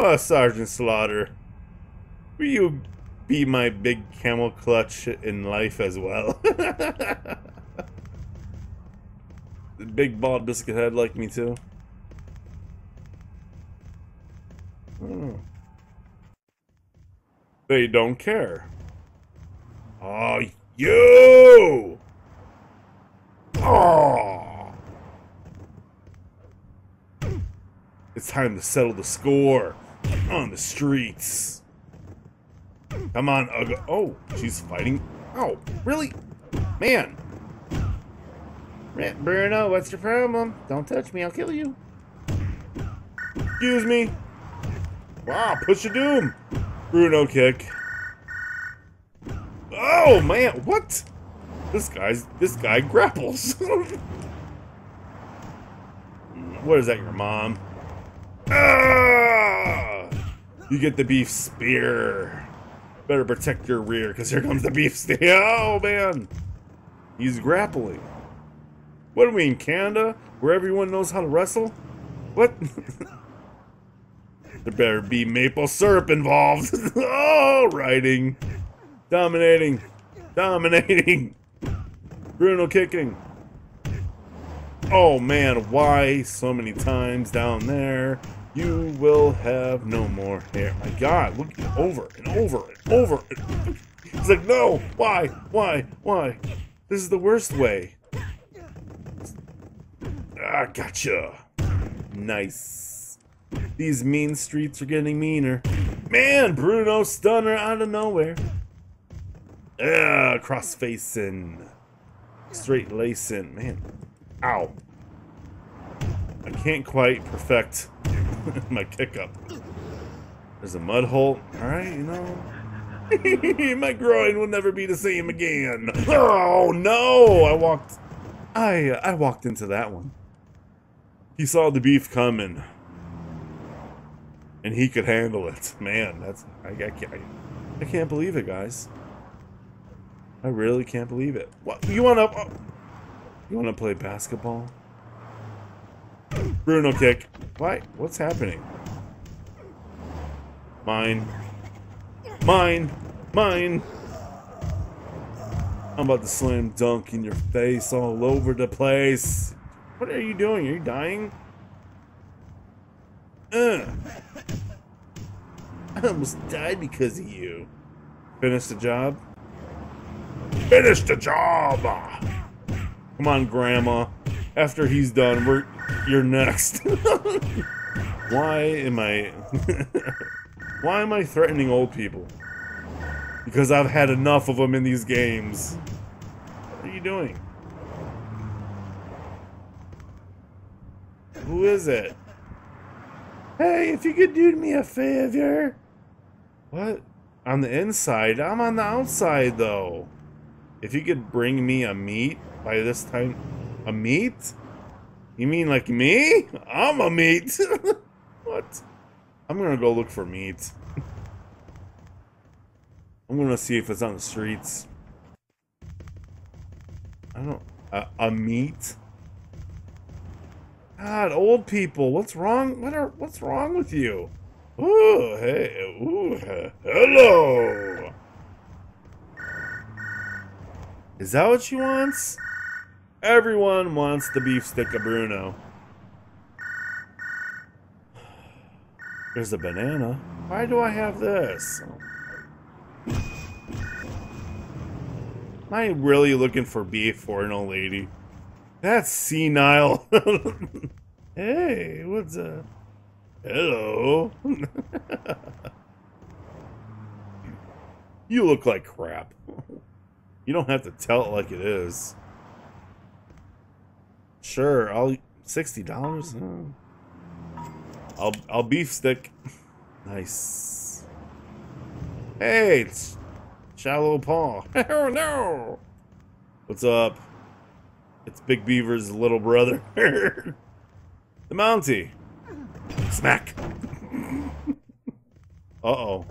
Oh, Sergeant Slaughter. Will you be my big camel clutch in life as well? the big bald biscuit head like me too. Oh. They don't care. Oh, you! Oh! It's time to settle the score on the streets. Come on, Ugga. Oh, she's fighting. Oh, really? Man. Bruno, what's your problem? Don't touch me, I'll kill you. Excuse me. Wow, push a doom. Bruno kick. Oh man, what? This guy's this guy grapples. what is that, your mom? Ah! You get the beef spear. Better protect your rear, because here comes the beef spear. Oh man. He's grappling. What are we in Canada? Where everyone knows how to wrestle? What? There better be maple syrup involved. oh, riding. Dominating. Dominating. Bruno kicking. Oh man, why so many times down there? You will have no more hair. My god, look over and over and over. He's like, no, why, why, why? This is the worst way. Ah, gotcha. Nice. These mean streets are getting meaner. Man, Bruno Stunner out of nowhere. Ah, cross facing. Straight lacing. Man. Ow. I can't quite perfect my kick up. There's a mud hole. Alright, you know. my groin will never be the same again. Oh no! I walked I I walked into that one. He saw the beef coming and he could handle it. Man, that's I, I, can't, I, I can't believe it, guys. I really can't believe it. What you want to? Oh, you want to play basketball? Bruno kick. Why? What's happening? Mine. Mine. Mine. I'm about to slam dunk in your face all over the place. What are you doing? Are you dying? Uh. I almost died because of you. Finish the job? Finish the job! Come on, Grandma. After he's done, we're you're next. Why am I Why am I threatening old people? Because I've had enough of them in these games. What are you doing? Who is it? Hey, if you could do me a favor. What? On the inside? I'm on the outside, though. If you could bring me a meat by this time... A meat? You mean like me? I'm a meat. what? I'm gonna go look for meat. I'm gonna see if it's on the streets. I don't... Uh, a meat? God, old people, what's wrong? What are what's wrong with you? Ooh, hey, ooh, hello. Is that what she wants? Everyone wants the beef stick of Bruno. There's a banana. Why do I have this? Am I really looking for beef for an old lady? That's senile. hey, what's up? Hello. you look like crap. You don't have to tell it like it is. Sure, I'll sixty dollars. Hmm. I'll I'll beef stick. Nice. Hey, it's Shallow Paw. Oh no. What's up? It's Big Beaver's little brother. the Mountie. Smack. Uh-oh.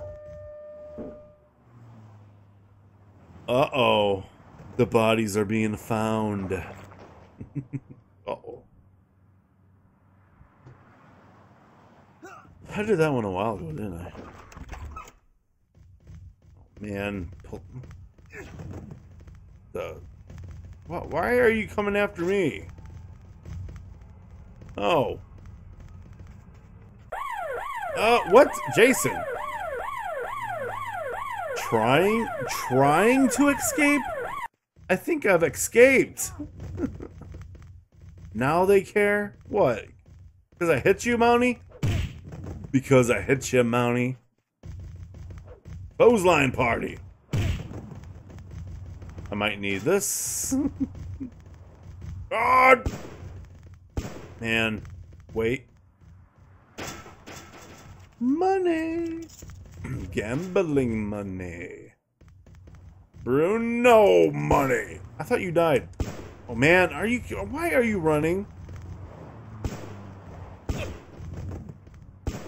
Uh-oh. The bodies are being found. Uh-oh. I did that one a while ago, didn't I? Oh, man. The... Why are you coming after me? Oh. Uh, what? Jason? Trying, trying to escape? I think I've escaped. now they care? What? Because I hit you, Mountie? Because I hit you, Mountie. Clothesline party. I might need this. God! Man, wait. Money. Gambling money. Bruno money. I thought you died. Oh man, are you why are you running?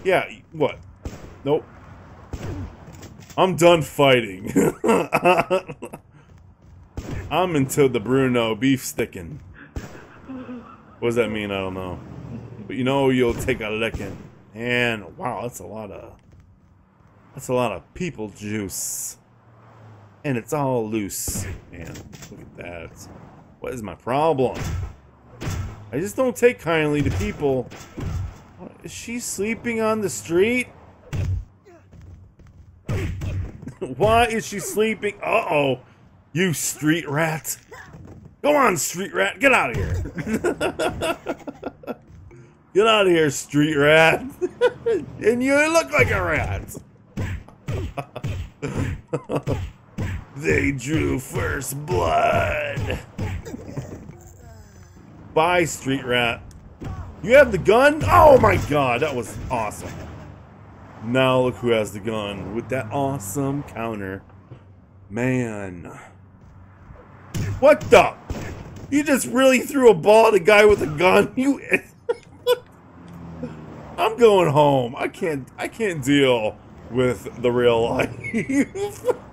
Yeah, what? Nope. I'm done fighting. I'm into the Bruno beef sticking. What does that mean? I don't know. But you know you'll take a licking. And wow, that's a lot of that's a lot of people juice. And it's all loose. Man, look at that. What is my problem? I just don't take kindly to people. Is she sleeping on the street? Why is she sleeping? Uh-oh. You street rat. Go on, street rat. Get out of here. Get out of here, street rat. and you look like a rat. they drew first blood. Bye, street rat. You have the gun? Oh my god, that was awesome. Now look who has the gun with that awesome counter. Man. What the? You just really threw a ball at a guy with a gun? You I'm going home. I can't I can't deal with the real life.